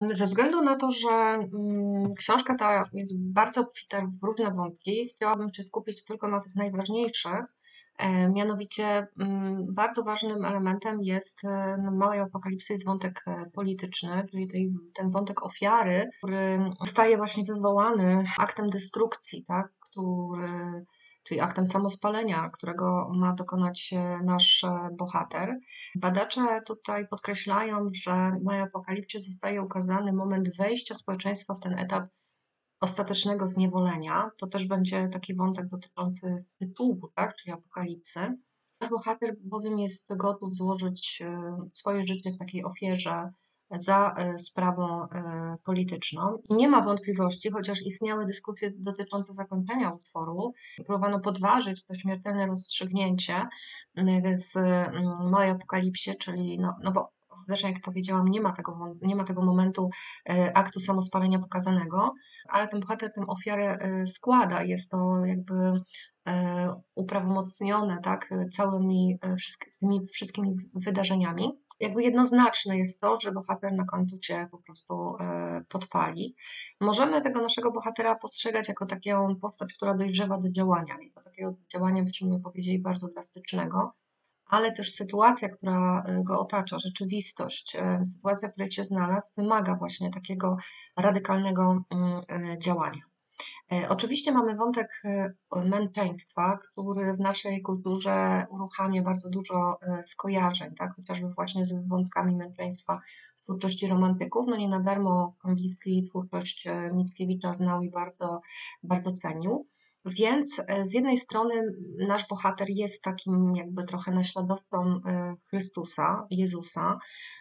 Ze względu na to, że mm, książka ta jest bardzo obfita w różne wątki, chciałabym się skupić tylko na tych najważniejszych. E, mianowicie mm, bardzo ważnym elementem jest e, no, małej apokalipsy jest wątek e, polityczny, czyli ten wątek ofiary, który zostaje właśnie wywołany aktem destrukcji, tak, który czyli aktem samospalenia, którego ma dokonać nasz bohater. Badacze tutaj podkreślają, że w Apokalipsie zostaje ukazany moment wejścia społeczeństwa w ten etap ostatecznego zniewolenia. To też będzie taki wątek dotyczący tytułu, tak, czyli apokalipsy. Nasz bohater bowiem jest gotów złożyć e, swoje życie w takiej ofierze za e, sprawą e, polityczną. I nie ma wątpliwości, chociaż istniały dyskusje dotyczące zakończenia utworu, próbowano podważyć to śmiertelne rozstrzygnięcie w mojej apokalipsie, czyli no, no bo ostatecznie, jak powiedziałam, nie ma tego, nie ma tego momentu e, aktu samospalenia pokazanego, ale ten bohater tę ofiarę e, składa. Jest to jakby e, uprawomocnione tak, całymi wszystkimi, wszystkimi wydarzeniami. Jakby jednoznaczne jest to, że bohater na końcu cię po prostu podpali. Możemy tego naszego bohatera postrzegać jako taką postać, która dojrzewa do działania, i do takiego działania, byśmy powiedzieli, bardzo drastycznego ale też sytuacja, która e, go otacza, rzeczywistość, e, sytuacja, w której się znalazł, wymaga właśnie takiego radykalnego mm, e, działania. Oczywiście mamy wątek męczeństwa, który w naszej kulturze uruchamia bardzo dużo skojarzeń, tak? chociażby właśnie z wątkami męczeństwa w twórczości romantyków. No nie na darmo Konwicki twórczość Mickiewicza znał i bardzo, bardzo cenił. Więc e, z jednej strony nasz bohater jest takim jakby trochę naśladowcą e, Chrystusa, Jezusa,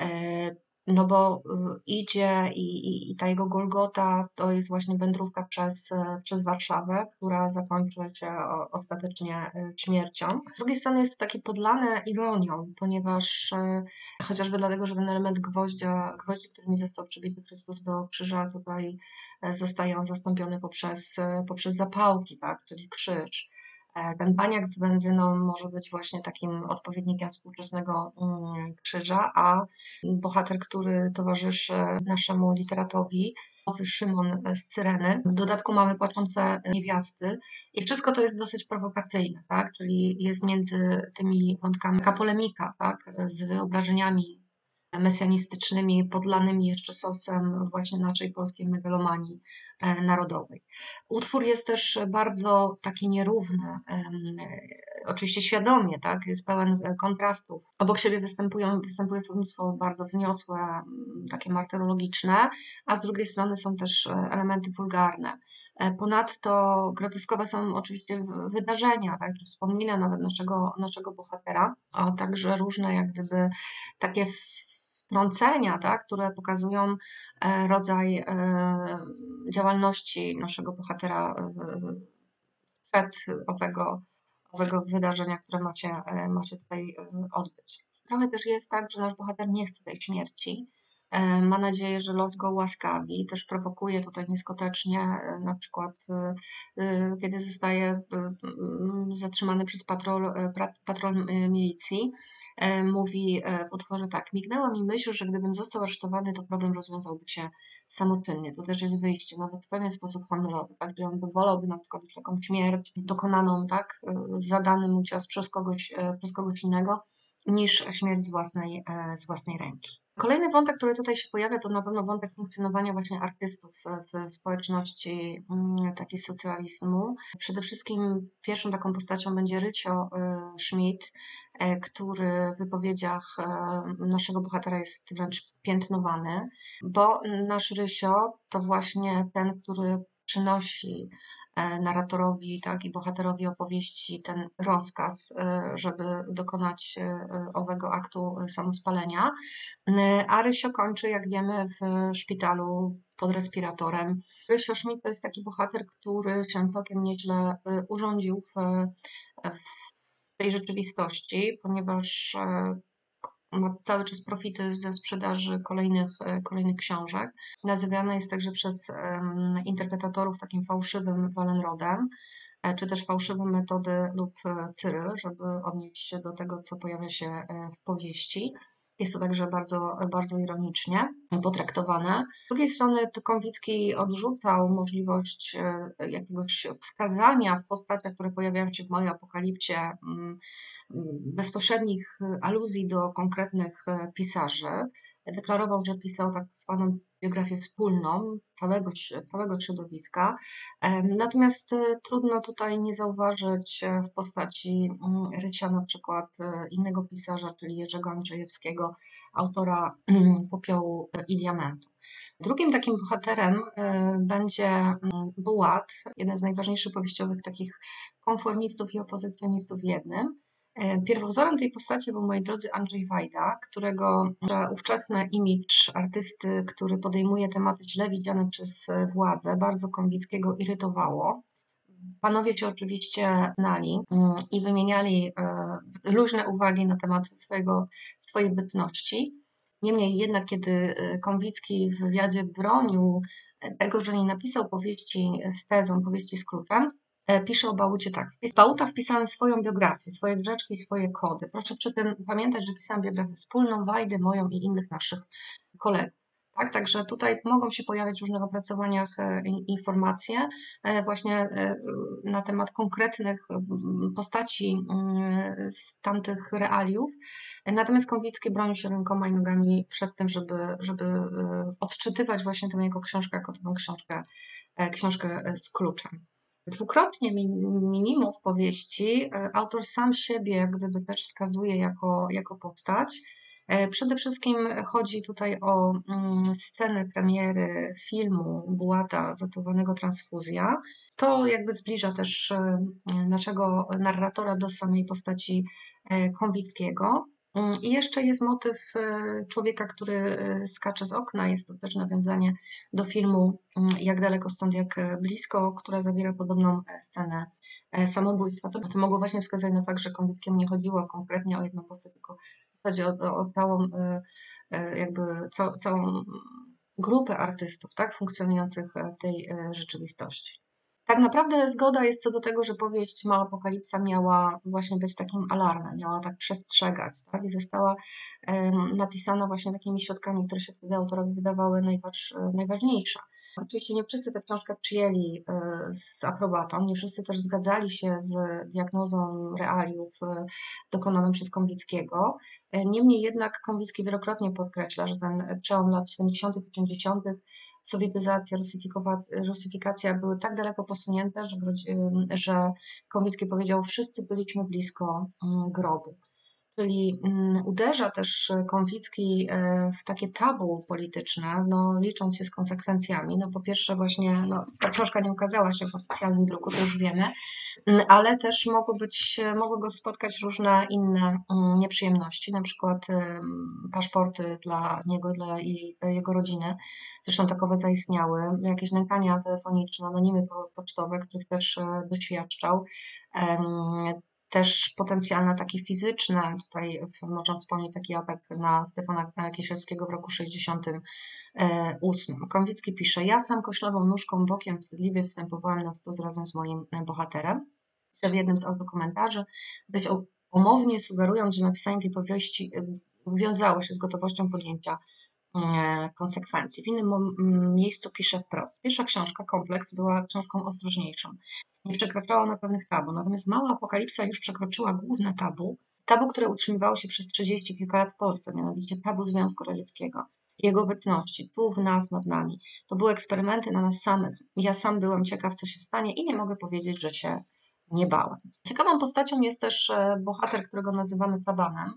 e, no bo y, idzie i, i, i, ta jego Golgota to jest właśnie wędrówka przez, przez Warszawę, która zakończy się ostatecznie y, śmiercią. Z drugiej strony jest to takie podlane ironią, ponieważ y, chociażby dlatego, że ten element gwoździa, gwoździ, którymi został przybity Chrystus do krzyża, tutaj zostaje on zastąpiony poprzez, poprzez zapałki, tak, czyli krzyż. E, ten baniak z benzyną może być właśnie takim odpowiednikiem współczesnego mm, krzyża, a bohater, który towarzyszy naszemu literatowi, nowy Szymon z Cyreny. W dodatku mamy płaczące niewiasty i wszystko to jest dosyć prowokacyjne, tak? czyli jest między tymi wątkami taka polemika tak? z wyobrażeniami mesjanistycznymi, podlanymi jeszcze sosem właśnie naszej polskiej megalomanii e, narodowej. Utwór jest też bardzo taki nierówny, oczywiście świadomie, tak, jest pełen kontrastów. Obok siebie występują, występuje słownictwo bardzo wzniosłe, takie martyrologiczne, a z drugiej strony są też e, elementy wulgarne. E, ponadto groteskowe są oczywiście wydarzenia, tak, wspomnienia nawet naszego, naszego bohatera, a także różne jak gdyby takie wtrącenia, tak, które pokazują e, rodzaj e, działalności naszego bohatera e, przed owego, owego wydarzenia, które macie, macie tutaj odbyć. Trochę też jest tak, że nasz bohater nie chce tej śmierci, ma nadzieję, że los go ułaskawi. Też prowokuje tutaj niskotecznie, e, na przykład e, kiedy zostaje zatrzymany przez patrol, patrol milicji, mówi w utworze tak, mignęła mi myśl, że gdybym został aresztowany, to problem rozwiązałby się samoczynnie. To też jest wyjście, nawet w pewien sposób honorowy, tak, że on by wolałby na przykład taką śmierć dokonaną, tak, zadany mu cios przez kogoś, przez kogoś innego, niż śmierć z własnej, z własnej ręki. Kolejny wątek, który tutaj się pojawia, to na pewno wątek funkcjonowania właśnie artystów w społeczności mm, takiej socjalizmu. Przede wszystkim pierwszą taką postacią będzie Rycio y, Schmidt, y, który w wypowiedziach y, naszego bohatera jest wręcz piętnowany, bo nasz Rysio to właśnie ten, który przynosi E, narratorowi tak, i bohaterowi opowieści ten rozkaz, e, żeby dokonać e, owego aktu samospalenia. A Rysio kończy, jak wiemy, w szpitalu pod respiratorem. Rysio Schmidt to jest taki bohater, który się całkiem nieźle urządził w, w tej rzeczywistości, ponieważ ma cały czas profity ze sprzedaży kolejnych, e, kolejnych książek. Nazywana jest także przez interpretatorów takim fałszywym Wallenrodem, e, czy też fałszywym metody lub e, Cyryl, żeby odnieść się do tego, co pojawia się w powieści. Jest to także bardzo, bardzo ironicznie potraktowane. Z drugiej strony to odrzucał możliwość e, jakiegoś wskazania w postaciach, które pojawiają się w mojej apokalipcie, mm, bezpośrednich aluzji do konkretnych e, pisarzy. Deklarował, że pisał tak zwaną biografię wspólną całego, całego środowiska. Natomiast e, trudno tutaj nie zauważyć e, w postaci mm, Rycia na przykład e, innego pisarza, czyli Jerzego Andrzejewskiego, autora mm, Popiołu i Diamentu. Drugim takim bohaterem będzie mm, Bułat, jeden z najważniejszych powieściowych takich konformistów i opozycjonistów w jednym. E, pierwowzorem tej postaci był moi drodzy Andrzej Wajda, którego ówczesny imidż artysty, który podejmuje tematy źle widziane przez władze, bardzo Konwickiego irytowało. Panowie cię oczywiście znali mm, i wymieniali e, luźne uwagi na temat swojego, swojej bytności. Niemniej jednak, kiedy e, Konwicki w wywiadzie bronił tego, że nie napisał powieści z tezą, powieści z kluczem, E, pisze o Bałucie tak. Z Bałuta wpisałem swoją biografię, swoje grzeczki i swoje kody. Proszę przy tym pamiętać, że pisałam biografię wspólną, Wajdy, moją i innych naszych kolegów. Tak, także tutaj mogą się pojawiać w różnych opracowaniach e, informacje e, właśnie na temat konkretnych postaci z tamtych realiów. Natomiast Konwicki bronił się rękoma i nogami przed tym, żeby, żeby odczytywać właśnie tę jego książkę jako taką książkę, książkę z kluczem. Dwukrotnie minimum w powieści e, autor sam siebie gdyby też wskazuje jako, jako postać. E, przede wszystkim chodzi tutaj o mm, scenę premiery filmu Bułata zatowanego Transfuzja. To jakby zbliża też e, naszego narratora do samej postaci Konwickiego. Mm, I jeszcze jest motyw e, człowieka, który e, skacze z okna. Jest to też nawiązanie do filmu mm, Jak daleko stąd, jak e, blisko, która zawiera podobną scenę samobójstwa. To, to mogło właśnie wskazać na fakt, że Konwickiemu nie chodziło konkretnie o jedną postać, tylko w zasadzie o, o całą, jakby całą grupę artystów, tak, funkcjonujących w tej rzeczywistości. Tak naprawdę zgoda jest co do tego, że powieść Mała Apokalipsa miała właśnie być takim alarmem, miała tak przestrzegać, tak? I została um, napisana właśnie takimi środkami, które się wtedy autorowi wydawały najważ, najważniejsze. Oczywiście nie wszyscy tę książkę przyjęli e, z aprobatą, nie wszyscy też zgadzali się z diagnozą realiów e, dokonaną przez Konwickiego. E, niemniej jednak Konwicki wielokrotnie podkreśla, że ten przełom lat 70. i 80 sowietyzacja, rusyfikacja były tak daleko posunięte, że, że Konwicki powiedział, wszyscy byliśmy blisko mm, grobu. Czyli mm, uderza też Konwicki e, w takie tabu polityczne, no, licząc się z konsekwencjami. No, po pierwsze, właśnie no, ta książka nie ukazała się w oficjalnym druku, to już wiemy, mm, ale też mogły, być, mogły go spotkać różne inne mm, nieprzyjemności, na przykład paszporty dla niego, dla jego rodziny. Zresztą takowe zaistniały, jakieś nękania telefoniczne, anonimy pocztowe, których też e, doświadczał też potencjalne takie fizyczne. Tutaj można wspomnieć taki atak na Stefana Kisielskiego w roku 68. Konwicki pisze, ja sam koślową nóżką bokiem wstydliwie wstępowałem na stos razem z moim bohaterem. W jednym z autokomentarzy dość umownie sugerując, że napisanie tej powieści y, wiązało się z gotowością podjęcia konsekwencji. W innym miejscu pisze wprost. Pierwsza książka, Kompleks, była książką ostrożniejszą nie przekraczała na pewnych tabu. Natomiast mała apokalipsa już przekroczyła główne tabu, tabu, które utrzymywało się przez 30 kilka lat w Polsce, mianowicie tabu Związku Radzieckiego, jego obecności tu w nas, nad nami. To były eksperymenty na nas samych. Ja sam byłem ciekaw, co się stanie i nie mogę powiedzieć, że się nie bałem. Ciekawą postacią jest też e, bohater, którego nazywamy Cabanem.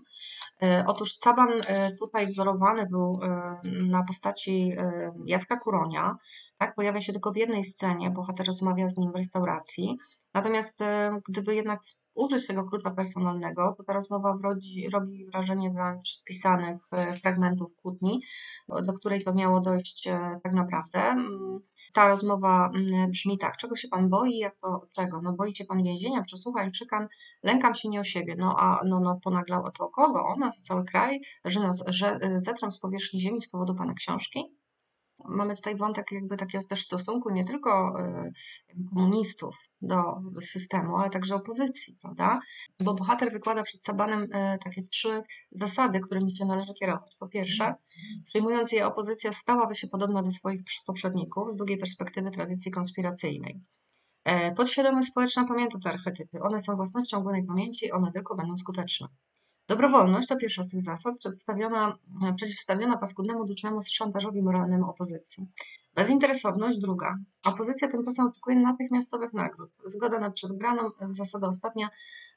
E, otóż Caban e, tutaj wzorowany był na postaci Jacka Kuronia. Tak, pojawia się tylko w jednej scenie, bohater rozmawia z nim w restauracji. Natomiast gdyby jednak użyć tego klucza personalnego, to ta rozmowa wrodzi, robi wrażenie wręcz spisanych e, fragmentów kłótni, do której to miało dojść e, tak naprawdę. Mm, ta rozmowa mm, brzmi tak, czego się pan boi, jak to czego? No boi się pan więzienia, przesłuchań, szykan, lękam się nie o siebie. No a no, no ponaglał o to kogo? Ona za cały kraj, że, nas, że e, zetrą z powierzchni ziemi z powodu pana książki? Mamy tutaj wątek jakby takiego też stosunku nie tylko e, komunistów do systemu, ale także opozycji, prawda? Bo bohater wykłada przed Sabanem e, takie trzy zasady, którymi się należy kierować. Po pierwsze, przyjmując je, opozycja stałaby się podobna do swoich poprzedników z długiej perspektywy tradycji konspiracyjnej. E, podświadomość społeczna pamięta te archetypy. One są własnością ogólnej pamięci, one tylko będą skuteczne. Dobrowolność to pierwsza z tych zasad, przedstawiona, e, przeciwstawiona paskudnemu, ducznemu szantażowi moralnemu opozycji. Bezinteresowność druga. Opozycja tymczasem oczekuje natychmiastowych nagród. Zgoda na przedgraną, zasada ostatnia,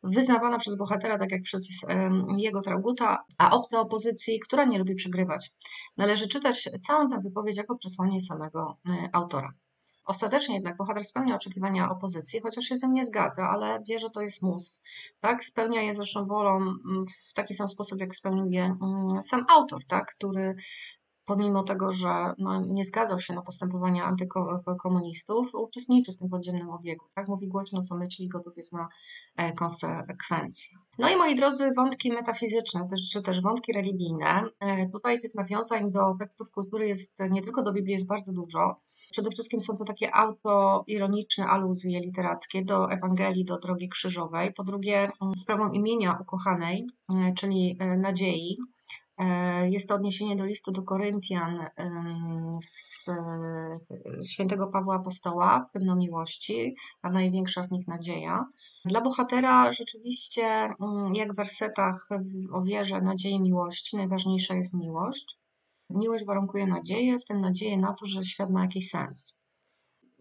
wyznawana przez bohatera, tak jak przez um, jego Trauguta, a obca opozycji, która nie lubi przegrywać. Należy czytać całą tę wypowiedź jako przesłanie samego y, autora. Ostatecznie jednak bohater spełnia oczekiwania opozycji, chociaż się z tym nie zgadza, ale wie, że to jest mus. Tak? Spełnia je zresztą wolą mm, w taki sam sposób, jak spełnił je mm, sam autor, tak? który pomimo tego, że no, nie zgadzał się na postępowania antykomunistów, uczestniczy w tym podziemnym obiegu. Tak mówi głośno, co myśli, gotów jest na e, konsekwencje. No i moi drodzy, wątki metafizyczne, czy też wątki religijne. E, tutaj tych nawiązań do tekstów kultury jest nie tylko do Biblii jest bardzo dużo. Przede wszystkim są to takie autoironiczne aluzje literackie do Ewangelii, do Drogi Krzyżowej. Po drugie, sprawą imienia ukochanej, e, czyli nadziei, E, jest to odniesienie do listu do Koryntian z świętego Pawła Apostoła, hymną miłości, a największa z nich nadzieja. Dla bohatera rzeczywiście, mm, jak w wersetach o wierze, nadziei, miłości, najważniejsza jest miłość. Miłość warunkuje nadzieję, w tym nadzieję na to, że świat ma jakiś sens.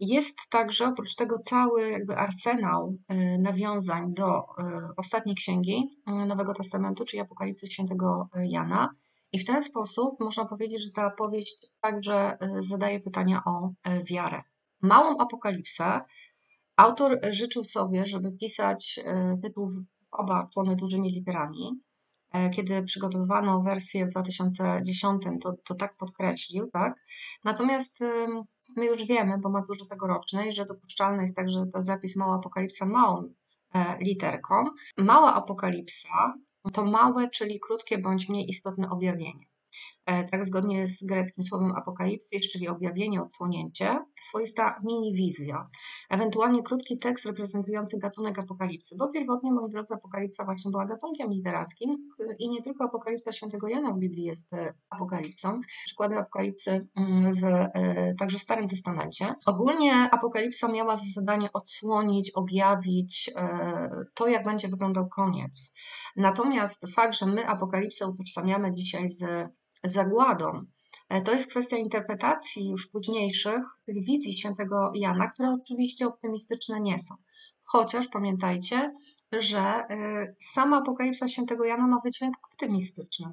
Jest także oprócz tego cały jakby arsenał y, nawiązań do y, ostatniej księgi y, Nowego Testamentu, czyli Apokalipsy Świętego Jana. I w ten sposób można powiedzieć, że ta powieść także zadaje pytania o wiarę. Małą apokalipsę autor życzył sobie, żeby pisać tytuł oba człony dużymi literami, E, kiedy przygotowywano wersję w 2010, to, to tak podkreślił, tak? Natomiast my już wiemy, bo ma dużo tegorocznej, że dopuszczalny jest także ten zapis mała apokalipsa małą e, literką. Mała apokalipsa to małe, czyli krótkie bądź mniej istotne objawienie. E, tak zgodnie z greckim słowem apokalipsys, czyli objawienie, odsłonięcie, swoista mini-wizja, ewentualnie krótki tekst reprezentujący gatunek apokalipsy, bo pierwotnie, moi drodzy, apokalipsa właśnie była gatunkiem literackim i nie tylko apokalipsa świętego Jana w Biblii jest e, apokalipsą, przykłady apokalipsy mm, w e, także Starym Testamencie. Ogólnie apokalipsa miała za zadanie odsłonić, objawić to, jak będzie wyglądał koniec. Natomiast fakt, że my apokalipsę utożsamiamy dzisiaj z zagładą. E, to jest kwestia interpretacji już późniejszych tych wizji świętego Jana, które oczywiście optymistyczne nie są. Chociaż pamiętajcie, że e, sama apokalipsa świętego Jana ma wydźwięk optymistyczny.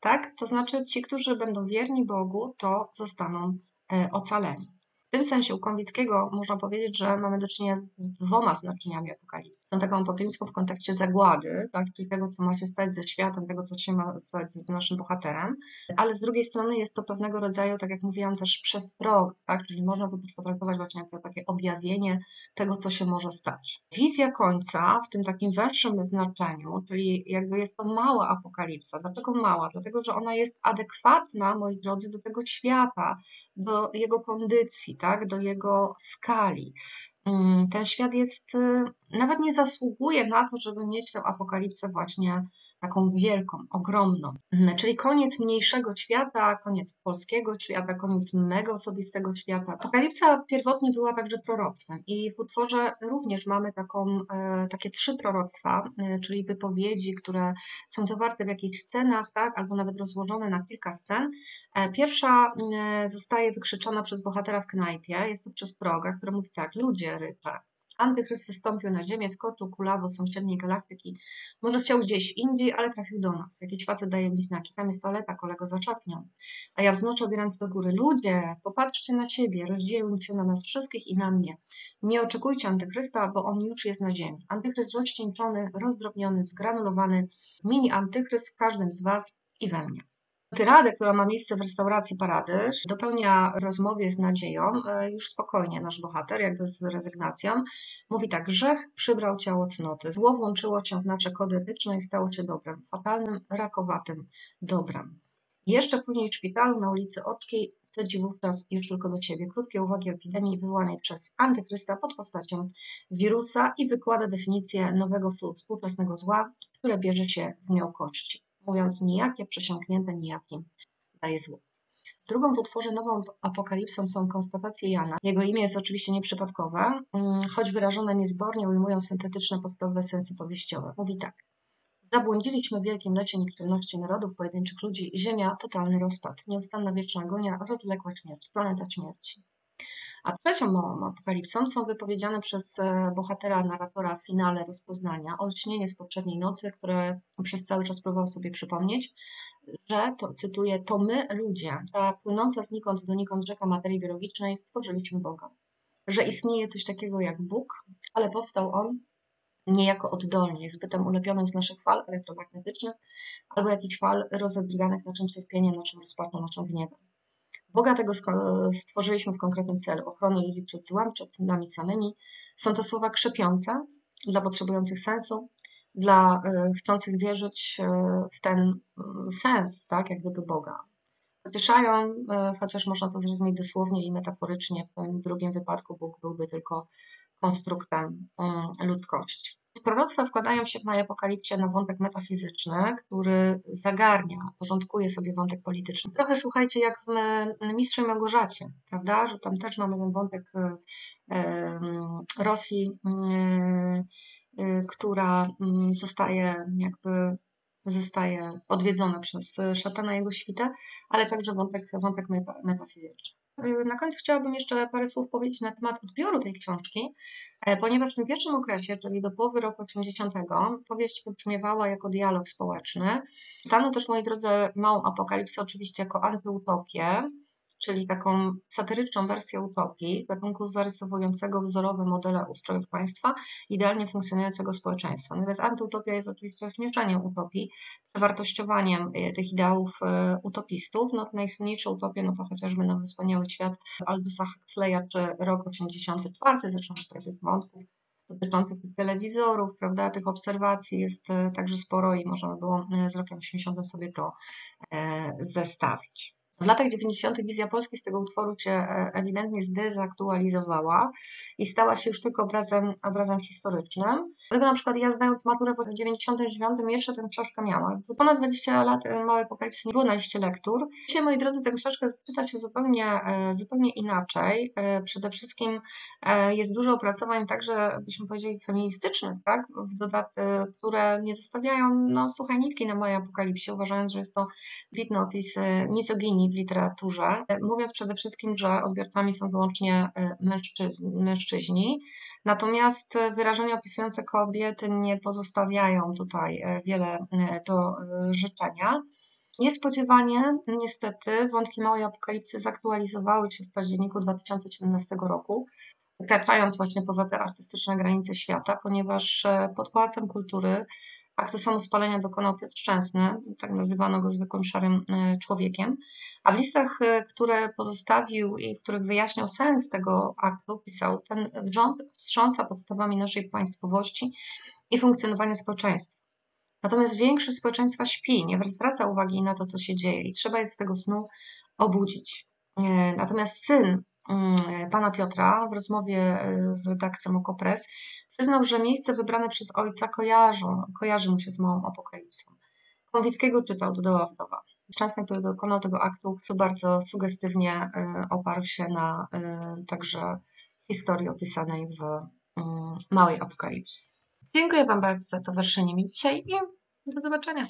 Tak? To znaczy ci, którzy będą wierni Bogu, to zostaną e, ocaleni. W tym sensie u Konwickiego można powiedzieć, że mamy do czynienia z dwoma znaczeniami apokalipsy. Są taką apokalipsą w kontekście zagłady, tak, czyli tego, co ma się stać ze światem, tego, co się ma stać z naszym bohaterem, ale z drugiej strony jest to pewnego rodzaju, tak jak mówiłam, też przestrog, tak, czyli można to potraktować właśnie jako takie objawienie tego, co się może stać. Wizja końca w tym takim węższym znaczeniu, czyli jakby jest to mała apokalipsa. Dlaczego mała? Dlatego, że ona jest adekwatna, moi drodzy, do tego świata, do jego kondycji, tak, do jego skali. Mm, ten świat jest, y, nawet nie zasługuje na to, żeby mieć tę apokalipsę właśnie taką wielką, ogromną. Mm, czyli koniec mniejszego świata, koniec polskiego świata, koniec mego osobistego świata. Apokalipsa pierwotnie była także proroctwem i w utworze również mamy taką, e, takie trzy proroctwa, e, czyli wypowiedzi, które są zawarte w jakichś scenach, tak, albo nawet rozłożone na kilka scen. E, pierwsza zostaje wykrzyczona przez bohatera w knajpie, jest to przez proga, który mówi tak, ludzie rycze, Antychryst zstąpił na ziemię, skoczył kulawo sąsiedniej galaktyki. Może chciał gdzieś indziej, ale trafił do nas. Jakiś facet daje mi znaki. Tam jest toaleta, kolego za szatnią. A ja wznoszę obierając do góry. Ludzie, popatrzcie na siebie. Rozdzielił się na nas wszystkich i na mnie. Nie oczekujcie Antychrysta, bo on już jest na ziemi. Antychryst rozcieńczony, rozdrobniony, zgranulowany. Mini Antychryst w każdym z was i we mnie. Tyradę, która ma miejsce w restauracji Paradyż, dopełnia rozmowie z nadzieją, e, już spokojnie nasz bohater, jakby z rezygnacją. Mówi tak, grzech przybrał ciało cnoty, zło włączyło się w nasze kody etyczne i stało się dobrem, fatalnym, rakowatym dobrem. Jeszcze później w szpitalu na ulicy Oczki cedzi wówczas już tylko do ciebie krótkie uwagi o epidemii wywołanej przez antychrysta pod postacią wirusa i wykłada definicję nowego współczesnego zła, które bierze się z miałkości, mówiąc nijakie, przesiąknięte nijakim daje zło. Drugą w utworze nową apokalipsą są konstatacje Jana. Jego imię jest oczywiście nieprzypadkowe, mm, choć wyrażone niezbornie ujmują syntetyczne podstawowe sensy powieściowe. Mówi tak. Zabłądziliśmy w wielkim lecie nikczemności narodów, pojedynczych ludzi, ziemia, totalny rozpad, nieustanna wieczna agonia, rozwlekła śmierć, planeta śmierci. A trzecią małą apokalipsą są wypowiedziane przez e, bohatera, narratora w finale rozpoznania olśnienie z poprzedniej nocy, które przez cały czas próbował sobie przypomnieć, że, to cytuję, to my, ludzie, ta płynąca znikąd donikąd rzeka materii biologicznej, stworzyliśmy Boga. Że istnieje coś takiego jak Bóg, ale powstał on niejako oddolnie, zbytem ulepionym z naszych fal elektromagnetycznych albo jakichś fal rozedrganych naszym cierpieniem, naszym rozpaczą, naszym gniewem. Boga tego stworzyliśmy w konkretnym celu ochrony ludzi przed złem, przed nami samymi. Są to słowa krzepiące dla potrzebujących sensu, dla e, chcących wierzyć e, w ten mm, sens, tak, jak gdyby Boga. Pocieszają, e, chociaż można to zrozumieć dosłownie i metaforycznie. W tym drugim wypadku Bóg byłby tylko konstruktem mm, ludzkości. Proroctwa składają się w mojej apokalipcie na wątek metafizyczny, który zagarnia, porządkuje sobie wątek polityczny. Trochę słuchajcie, jak w Mistrzu Małgorzacie, prawda? Że tam też mamy ten wątek Rosji, która zostaje jakby zostaje odwiedzona przez szatana jego świtę, ale także wątek, wątek metafizyczny. Y, na końcu chciałabym jeszcze parę słów powiedzieć na temat odbioru tej książki, e, ponieważ w tym pierwszym okresie, czyli do połowy roku 80., powieść wybrzmiewała jako dialog społeczny. Czytano też, moi drodzy, małą apokalipsę oczywiście jako antyutopię, czyli taką satyryczną wersję utopii, gatunku zarysowującego wzorowe modele ustrojów państwa, idealnie funkcjonującego społeczeństwa. Natomiast antyutopia jest oczywiście ośmieszaniem utopii, przewartościowaniem e, tych ideałów e, utopistów. No, najsłynniejsze utopie, no to chociażby Nowy Wspaniały Świat Aldusa Huxleya, czy rok 84, zresztą od tych wątków dotyczących tych telewizorów, prawda, tych obserwacji jest e, także sporo i można by było z rokiem 80 sobie to zestawić. W latach 90. wizja Polski z tego utworu się e, ewidentnie zdezaktualizowała i stała się już tylko obrazem, obrazem historycznym. Dlatego na przykład ja zdając maturę w 99 jeszcze tę książkę miałam. Ponad 20 lat e, Małej Apokalipsy nie było na liście lektur. Dzisiaj, moi drodzy, tę książkę czyta się zupełnie, e, zupełnie inaczej. Przede wszystkim jest dużo opracowań także, byśmy powiedzieli, feministycznych, tak? w które nie zostawiają, no słuchaj, nitki na Małej Apokalipsie, uważając, że jest to witny opis misoginii w literaturze, mówiąc przede wszystkim, że odbiorcami są wyłącznie e, mężczyźni, mężczyźni. Natomiast wyrażenia opisujące kobiety nie pozostawiają tutaj e, wiele e, do życzenia. Niespodziewanie, niestety, wątki Małej Apokalipsy zaktualizowały się w październiku 2017 roku, wykraczając właśnie poza te artystyczne granice świata, ponieważ pod Pałacem Kultury aktu samospalenia dokonał Piotr Szczęsny, tak nazywano go zwykłym szarym e, człowiekiem, a w listach, e, które pozostawił i w których wyjaśniał sens tego aktu, pisał, ten rząd wstrząsa podstawami naszej państwowości i funkcjonowania społeczeństwa. Natomiast większość społeczeństwa śpi, nie zwraca uwagi na to, co się dzieje i trzeba jest z tego snu obudzić. E, natomiast syn pana Piotra w rozmowie z redakcją Okopres Przyznał, że miejsce wybrane przez ojca kojarzą, kojarzy mu się z małą apokalipsą. Konwickiego czytał, dodała wdowa. Szczęsny, który dokonał tego aktu, to bardzo sugestywnie y, oparł się na także historii opisanej w y, Małej Apokalipsie. Dziękuję Wam bardzo za towarzyszenie mi dzisiaj i do zobaczenia.